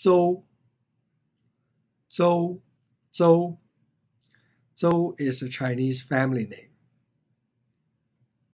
Zhou. Zhou, Zhou. Zhou is a Chinese family name.